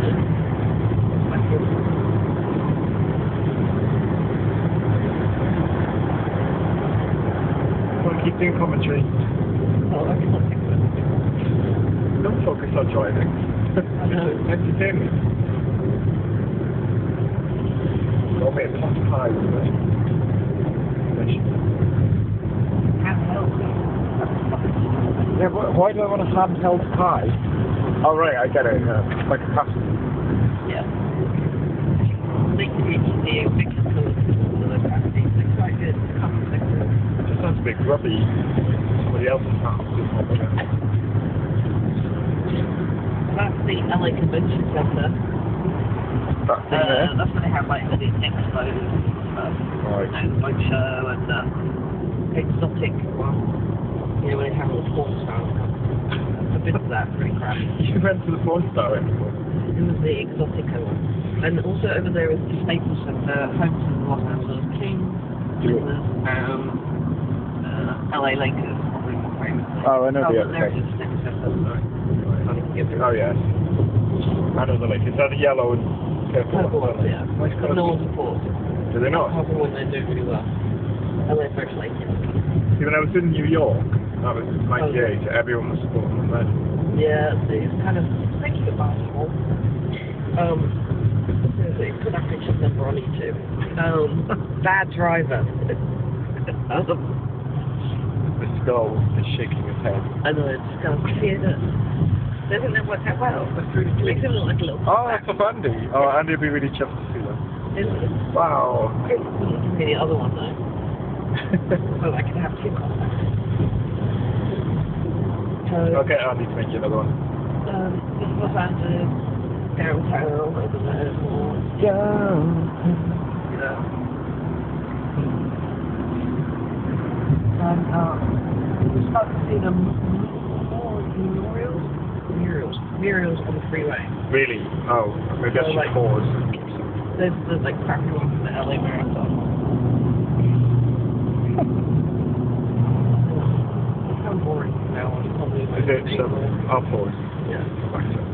Thank you. Well, keep doing commentary. Oh, I can't think. Don't focus on driving. it's entertainment. Don't make pot pie with it. Yeah, why do I want a handheld pie? Oh, right, I get it. Uh, like a passenger. Yeah. Make it easy, make. It's quite good. It just sounds a bit grubby. Somebody else's house. That's the LA Convention Center. That thing there. Uh, that's where they have like all these expos and stuff. Right. And boat show and uh, exotic one. You know, when they have all the porn stars. I've been to that, pretty crap. You went to the porn star anymore. It was the Exotica one. And also over there is the Staples Center, home to the Los Angeles Kings, Do um, uh, LA Lakers, probably more famously. Oh, I know the oh, other there's thing. the Staples Center. Sorry. I didn't give it Oh, yes. I know the lake. Is that the yellow and purple? Purple ones, yeah. Which But colour? no one supports. Do they not? Purple one they do really well. LA Fresh Lake. See, when I was in New York, that was 98, everyone was supporting them then. Yeah, it's kind of thinking of basketball. Um, there's a good picture of number on YouTube. Um, bad driver. um, The skull is shaking his head. I know it's kind of weird. Doesn't that work out well? It makes him look like a little. Oh, that's of Andy. Oh, Andy would be really chuffed to see that. Isn't it? Wow. Me the other one though, so I can have two contacts. So, I'll get Andy to make you another one. um, this is Los Angeles, downtown, over there, Yeah. you know. And, uh, we start to see the more murals, murals, murals on the freeway. Really? Oh, maybe I So, should like- pause. There's the like crappy one from the LA Marathon. Okay, to do some upload. Yeah.